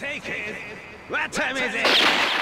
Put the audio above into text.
Take it. What time is it?